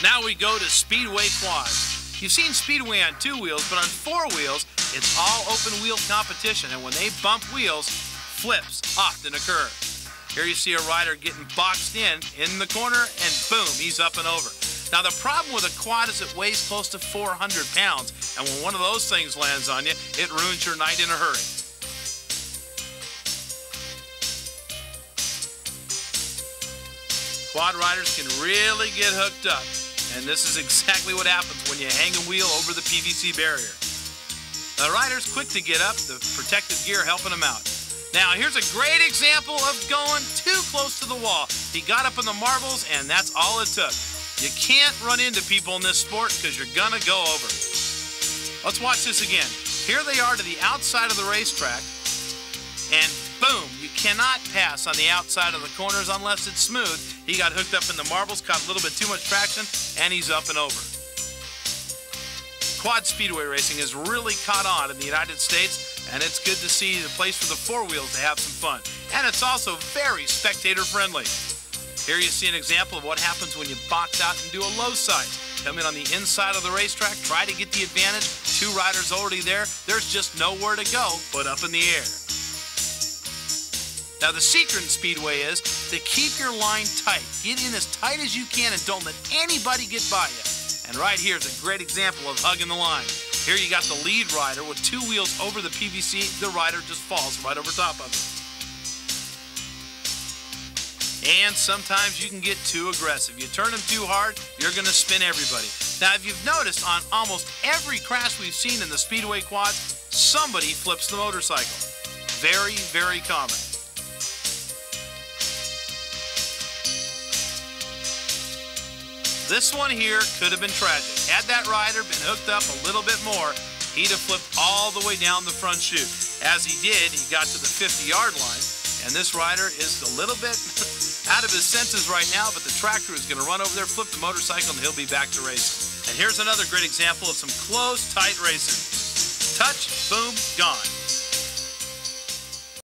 Now we go to Speedway Quads. You've seen Speedway on two wheels, but on four wheels, it's all open wheel competition, and when they bump wheels, flips often occur. Here you see a rider getting boxed in in the corner, and boom, he's up and over. Now the problem with a quad is it weighs close to 400 pounds, and when one of those things lands on you, it ruins your night in a hurry. Quad riders can really get hooked up. And this is exactly what happens when you hang a wheel over the PVC barrier. The rider's quick to get up, the protective gear helping him out. Now, here's a great example of going too close to the wall. He got up in the marbles, and that's all it took. You can't run into people in this sport because you're going to go over. Let's watch this again. Here they are to the outside of the racetrack, cannot pass on the outside of the corners unless it's smooth. He got hooked up in the marbles, caught a little bit too much traction, and he's up and over. Quad speedway racing has really caught on in the United States, and it's good to see the place for the four wheels to have some fun. And it's also very spectator friendly. Here you see an example of what happens when you box out and do a low side. Come in on the inside of the racetrack, try to get the advantage. Two riders already there. There's just nowhere to go but up in the air. Now, the secret in Speedway is to keep your line tight. Get in as tight as you can and don't let anybody get by you. And right here is a great example of hugging the line. Here you got the lead rider with two wheels over the PVC. The rider just falls right over top of it. And sometimes you can get too aggressive. You turn them too hard, you're going to spin everybody. Now, if you've noticed, on almost every crash we've seen in the Speedway quad, somebody flips the motorcycle. Very, very common. This one here could have been tragic. Had that rider been hooked up a little bit more, he'd have flipped all the way down the front chute. As he did, he got to the 50-yard line, and this rider is a little bit out of his senses right now, but the track crew is going to run over there, flip the motorcycle, and he'll be back to racing. And here's another great example of some close, tight racing. Touch, boom, gone.